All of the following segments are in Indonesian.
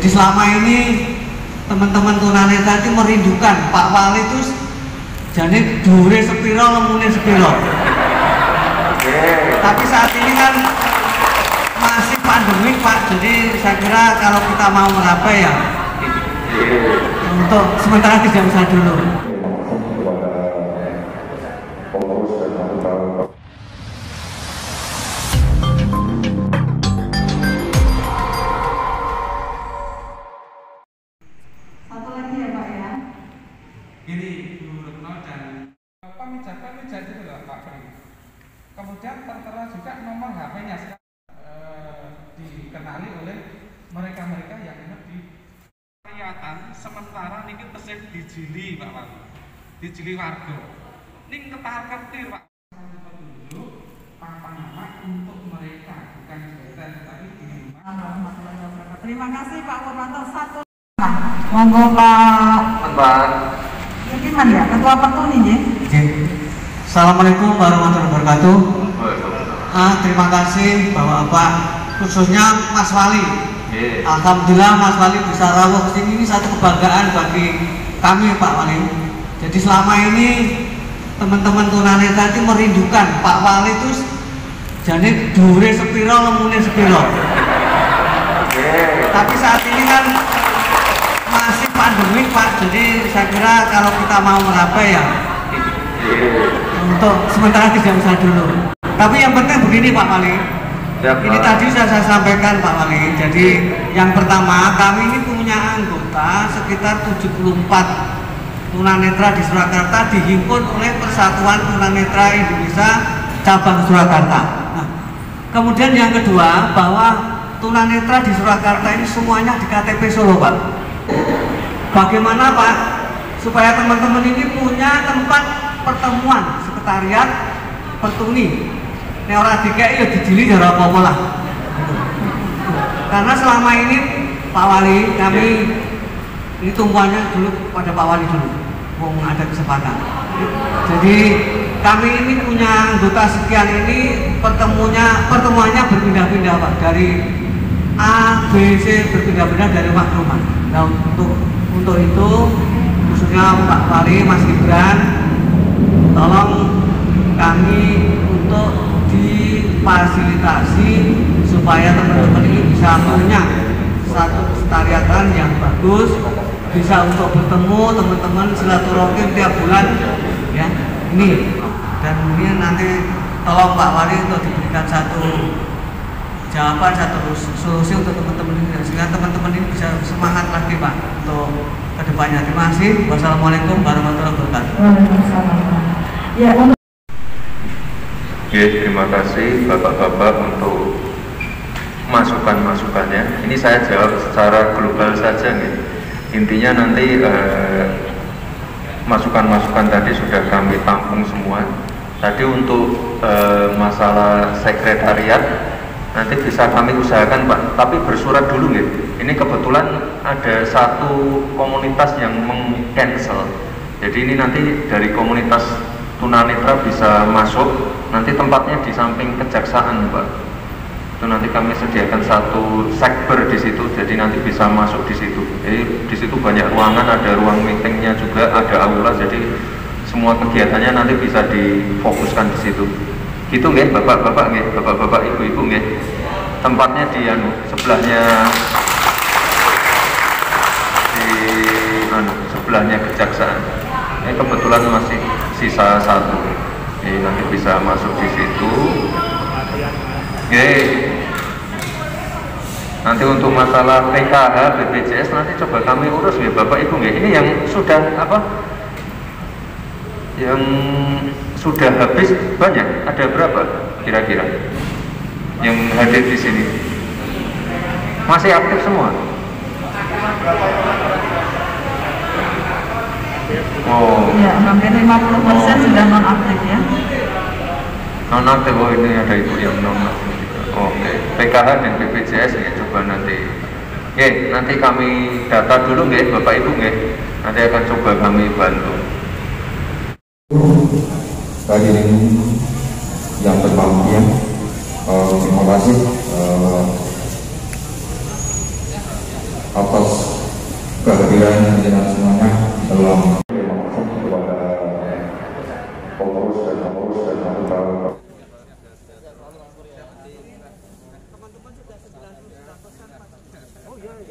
Jadi selama ini teman-teman tunanetra itu merindukan Pak Wali itu jadi dure sepiro lemune sepiro. Tapi saat ini kan masih pandemik Pak, jadi saya kira kalau kita mau merapai ya untuk sementara tidak usah dulu. Kemudian tertera juga nomor HP-nya sekarang eh, dikenali oleh mereka-mereka yang hidup di Kariatan sementara niki tesih dijili Pak Wali. Dijili warga. Ning ketar-ketir Pak. Satu petunjuk papan nama untuk mereka bukan jabatan tetapi di rumah. Terima kasih Pak Purwanto satu. Monggo Pak Pak, Yukiman ya, Ketua Petuni ya. Oke. Assalamualaikum warahmatullahi wabarakatuh. Ah, terima kasih Bapak-bapak khususnya Mas Wali. Nggih. Alhamdulillah Mas Wali bisa rawuh ke sini ini satu kebanggaan bagi kami Pak Wali. Jadi selama ini teman-teman tunanetra itu merindukan Pak Wali itu jadi dure sepiro lemune sepiro. Tapi saat ini kan masih pandemik Pak, jadi saya kira kalau kita mau merapai ya untuk sementara tidak usah dulu. Tapi yang penting begini Pak Wali, Ya, ini Pak. tadi sudah saya sampaikan Pak Wali. Jadi yang pertama kami ini punya anggota sekitar 74 tunanetra di Surakarta dihimpun oleh Persatuan Tunanetra Indonesia cabang Surakarta. Nah, kemudian yang kedua bahwa tunanetra di Surakarta ini semuanya di KTP Solo Pak. Bagaimana Pak supaya teman-teman ini punya tempat pertemuan sekretariat pertuni Nek ora dikek ya dijili ora apa-apa lah. Karena selama ini Pak Wali kami ini tumpuannya dulu pada Pak Wali dulu. Mau ada kesempatan. Jadi kami ini punya anggota sekian ini pertemunya pertemuannya berpindah-pindah Pak dari A, B, C berpindah-pindah dari rumah ke rumah. Nah untuk untuk itu khususnya Pak Wali, Mas Gibran, tolong difasilitasi supaya teman-teman ini bisa punya satu kestariyatan yang bagus bisa untuk bertemu teman-teman silaturahim tiap bulan ya. Ini. Dan ini nanti tolong Pak Wali untuk diberikan satu jawaban satu solusi untuk teman-teman ini sehingga teman-teman ini bisa semangat lagi Pak untuk ke depannya terima kasih. Wassalamualaikum warahmatullahi wabarakatuh Oke, terima kasih Bapak-bapak untuk masukan-masukannya. Ini saya jawab secara global saja nih. Intinya nanti eh, masukan-masukan tadi sudah kami tampung semua. Tadi untuk eh, masalah sekretariat nanti bisa kami usahakan Pak, tapi bersurat dulu nih. Ini kebetulan ada satu komunitas yang meng-cancel. Jadi ini nanti dari komunitas tunanetra bisa masuk nanti tempatnya di samping kejaksaan Pak. Itu nanti kami sediakan satu sekber di situ jadi nanti bisa masuk di situ. Jadi di situ banyak ruangan ada ruang meetingnya juga ada aula jadi semua kegiatannya nanti bisa difokuskan di situ. Gitu nggih bapak-bapak nggih bapak-bapak ibu-ibu nggih. Tempatnya di anu sebelahnya di anu sebelahnya kejaksaan. Ini kebetulan masih sisa satu jadi nanti bisa masuk di situ Oke. Nanti untuk masalah PKH, BPJS nanti coba kami urus ya Bapak Ibu ya. Ini yang sudah apa? Yang sudah habis banyak. Ada berapa kira-kira? Yang hadir di sini? Masih aktif semua? Oh, ya, hampir 50 persen sudah non aktif ya. non aktif oh ini ada ibu yang non aktif. Oke, PKH dan BPJS ya coba nanti. Oke, nanti kami data dulu nggih Bapak Ibu nggih. Nanti akan coba kami bantu. hadirin yang berbahagia eh, terima kasih eh, atas kehadiran jenengan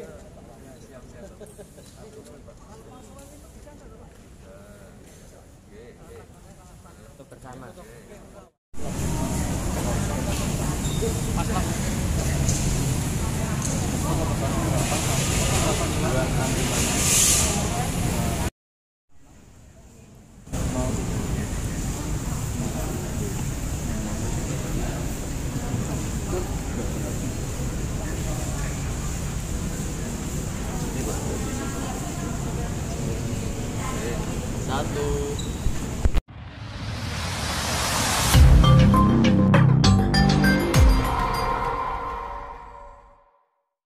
Untuk. Mas, mas. satu.